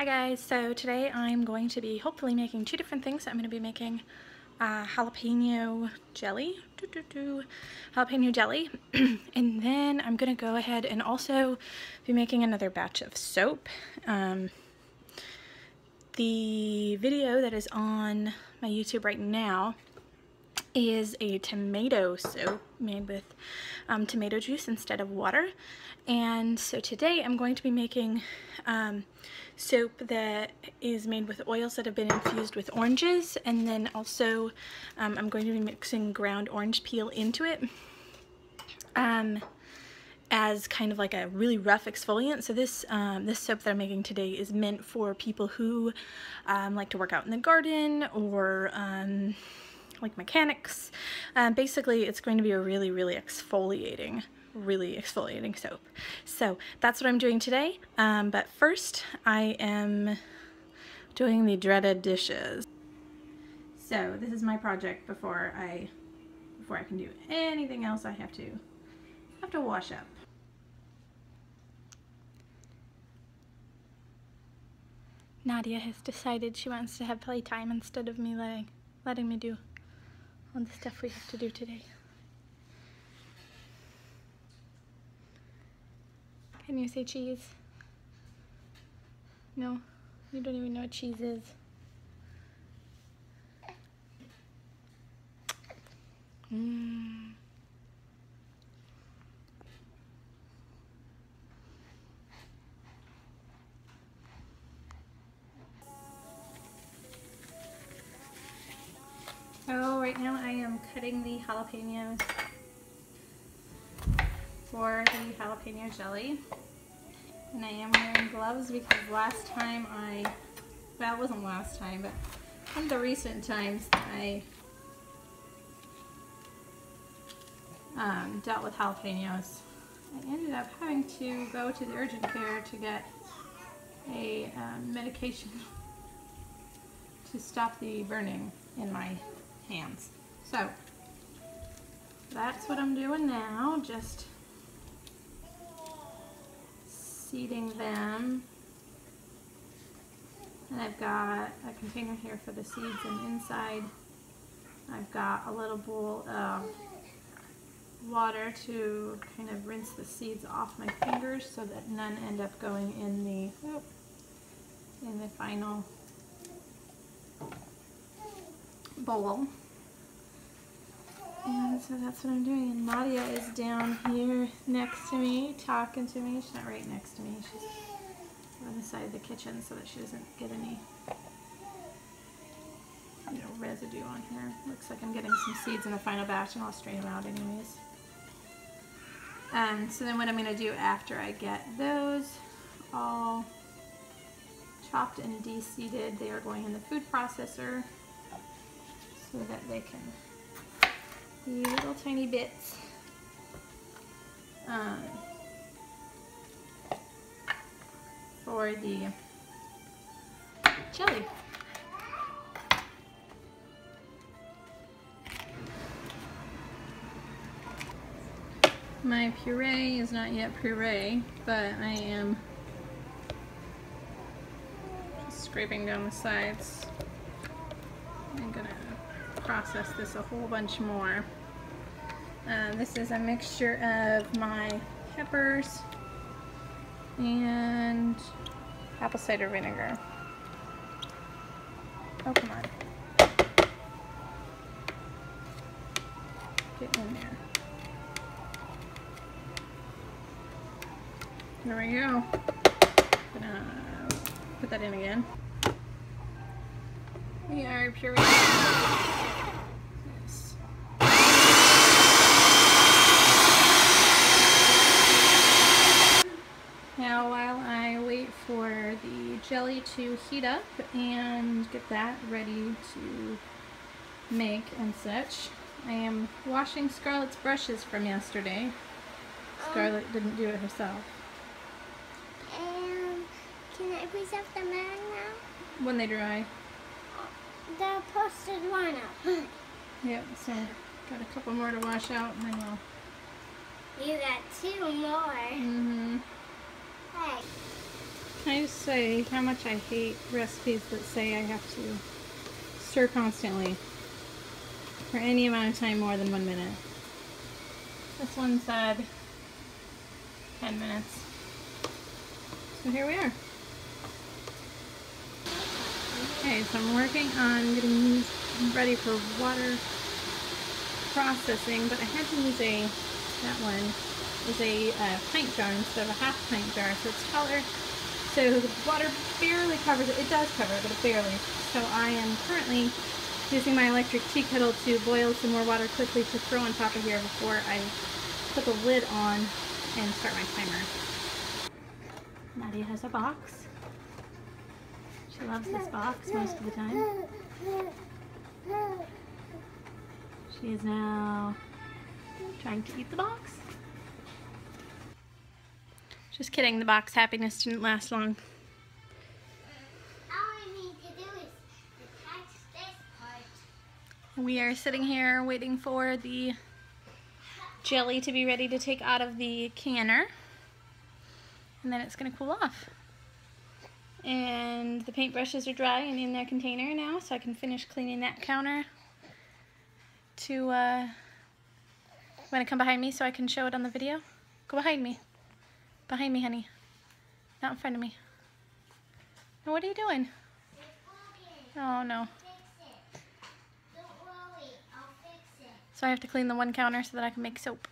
Hi guys, so today I'm going to be hopefully making two different things. I'm going to be making uh, jalapeno jelly, doo -doo -doo, jalapeno jelly, and then I'm going to go ahead and also be making another batch of soap. Um, the video that is on my YouTube right now is a tomato soap made with um, tomato juice instead of water. And so today I'm going to be making um, soap that is made with oils that have been infused with oranges. And then also um, I'm going to be mixing ground orange peel into it um, as kind of like a really rough exfoliant. So this, um, this soap that I'm making today is meant for people who um, like to work out in the garden or um, like mechanics. Um, basically, it's going to be a really, really exfoliating, really exfoliating soap. So that's what I'm doing today. Um, but first, I am doing the dreaded dishes. So this is my project before I before I can do anything else. I have to have to wash up. Nadia has decided she wants to have playtime instead of me letting letting me do on the stuff we have to do today. Can you say cheese? No, you don't even know what cheese is. Mmm. Now I am cutting the jalapenos for the jalapeno jelly. And I am wearing gloves because last time I, well it wasn't last time, but in the recent times I um, dealt with jalapenos, I ended up having to go to the urgent care to get a um, medication to stop the burning in my hands. So that's what I'm doing now, just seeding them. And I've got a container here for the seeds and inside I've got a little bowl of water to kind of rinse the seeds off my fingers so that none end up going in the in the final bowl. And so that's what I'm doing. And Nadia is down here next to me, talking to me. She's not right next to me. She's on the side of the kitchen so that she doesn't get any you know, residue on here. Looks like I'm getting some seeds in the final batch and I'll strain them out anyways. And so then what I'm going to do after I get those all chopped and de-seeded, they are going in the food processor so that they can little tiny bits. Um, for the jelly. My puree is not yet puree, but I am just scraping down the sides. Process this a whole bunch more. Uh, this is a mixture of my peppers and apple cider vinegar. Oh, come on. Get in there. There we go. Gonna put that in again. We are pureeing. Yes. Now while I wait for the jelly to heat up and get that ready to make and such, I am washing Scarlett's brushes from yesterday. Scarlett um, didn't do it herself. And can I please have the man now? When they dry. Uh, the posted one up. Yep, so got a couple more to wash out and then we'll... You got two more. Mm-hmm. Hey. I just say how much I hate recipes that say I have to stir constantly for any amount of time more than one minute. This one said 10 minutes. So here we are. Okay, so I'm working on getting these ready for water processing, but I had to use a, that one, is a uh, pint jar instead of a half pint jar, so it's taller. So the water barely covers it. It does cover it, but it barely. So I am currently using my electric tea kettle to boil some more water quickly to throw on top of here before I put the lid on and start my timer. Nadia has a box. She loves this box most of the time. She is now trying to eat the box. Just kidding, the box happiness didn't last long. We are sitting here waiting for the jelly to be ready to take out of the canner. And then it's going to cool off. And the paintbrushes are dry and in their container now, so I can finish cleaning that counter to, uh, want to come behind me so I can show it on the video? Go behind me. Behind me, honey. Not in front of me. Now, what are you doing? Oh, no. So I have to clean the one counter so that I can make soap.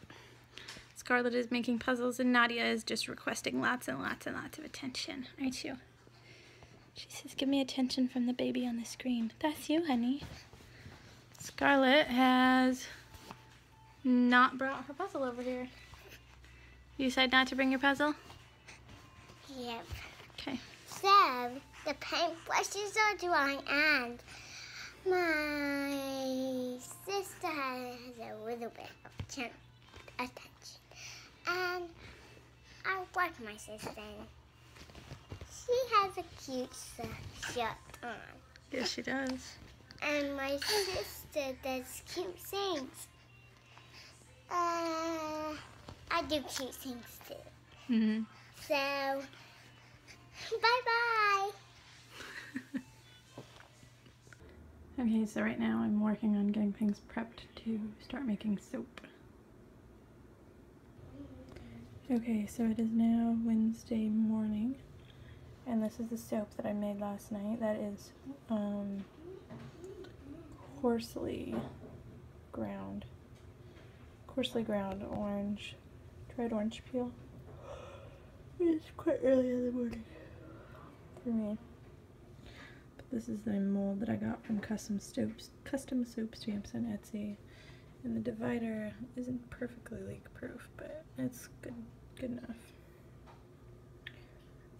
Scarlett is making puzzles and Nadia is just requesting lots and lots and lots of attention, aren't you? She says, give me attention from the baby on the screen. That's you, honey. Scarlett has not brought her puzzle over here. You decide not to bring your puzzle? Yep. Okay. So, the paintbrushes are drying and my sister has a little bit of attention. And I like my sister. She has a cute shirt on. Yes, she does. And my sister does cute things. Uh, I do cute things too. Mm hmm So, bye-bye. okay, so right now I'm working on getting things prepped to start making soap. Okay, so it is now Wednesday morning, and this is the soap that I made last night. That is um, coarsely ground, coarsely ground orange, dried orange peel. It's quite early in the morning for me. But this is the mold that I got from Custom Soaps, Custom Soap Stamps on Etsy. And the divider isn't perfectly leak proof, but it's good good enough.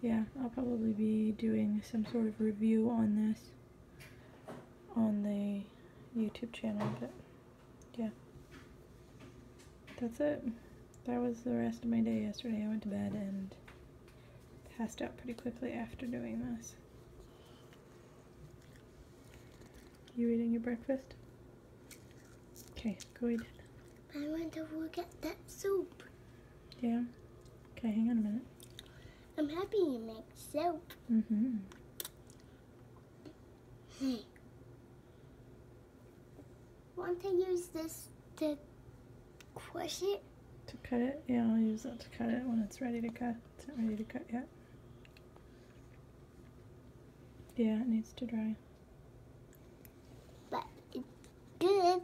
Yeah, I'll probably be doing some sort of review on this on the YouTube channel, but yeah. That's it. That was the rest of my day yesterday. I went to bed and passed out pretty quickly after doing this. You eating your breakfast? Okay, go eat it. I want to look at that soup. Yeah? Okay, hang on a minute. I'm happy you make soap. Mm-hmm. Hey. Want to use this to crush it? To cut it? Yeah, I'll use that to cut it when it's ready to cut. It's not ready to cut yet. Yeah, it needs to dry. But it's good.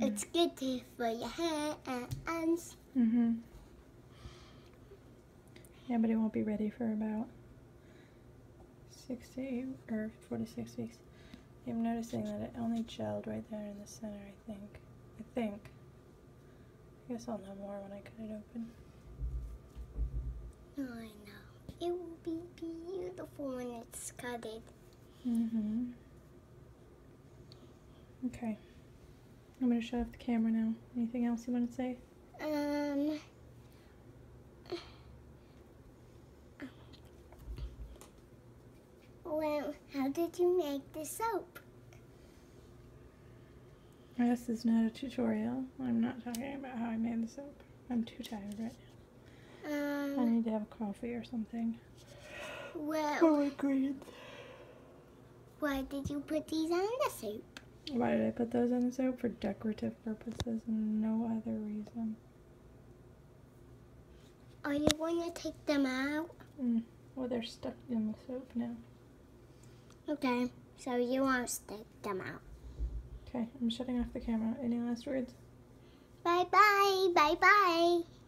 It's good to, for your hair and hands. Mm-hmm. Yeah, but it won't be ready for about six to eight or four to six weeks. I'm noticing that it only gelled right there in the center, I think. I think. I guess I'll know more when I cut it open. No, I know. It will be beautiful when it's cutted. Mm-hmm. Okay. I'm going to shut off the camera now. Anything else you want to say? Um... Well, how did you make the soap? This is not a tutorial. I'm not talking about how I made the soap. I'm too tired right now. Um, I need to have a coffee or something. Well, Pomegranates. why did you put these on the soup? Why did I put those on the soap? For decorative purposes and no other reason. Are you going to take them out? Mm. Well, they're stuck in the soap now. Okay, so you won't stick them out. Okay, I'm shutting off the camera. Any last words? Bye bye, bye bye.